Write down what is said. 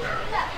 Yeah.